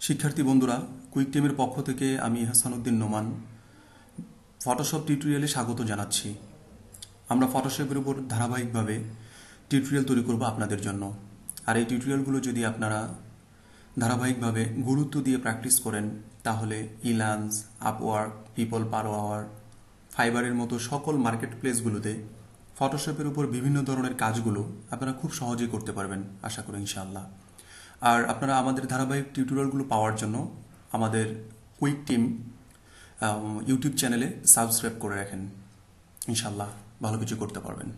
শিক্ষার্থী বন্ধুরা কুইক টিমের পক্ষ থেকে আমি হাসানুদ্দিন নোমান ফটোশপ টিউটোরিয়ালে স্বাগত জানাচ্ছি। আমরা ফটোশপের উপর ধারাবাহিকভাবে টিউটোরিয়াল তৈরি করব আপনাদের জন্য। আর এই টিউটোরিয়ালগুলো যদি আপনারা ধারাবাহিকভাবে গুরুত্ব দিয়ে প্র্যাকটিস করেন, তাহলে Elance Upwork people per hour ফাইবারের মতো সকল মার্কেট প্লেসগুলোতে ফটোশপের উপর বিভিন্ন ধরনের কাজগুলো আপনারা খুব সহজেই করতে পারবেন, আশা করি ইনশাআল্লাহ। আর আপনারা আমাদের ধারাবাহিক টিউটোরিয়ালগুলো পাওয়ার জন্য আমাদের কুইক টিম ইউটিউব চ্যানেলে সাবস্ক্রাইব করে রাখেন। ইনশাল্লাহ ভালো কিছু করতে পারবেন।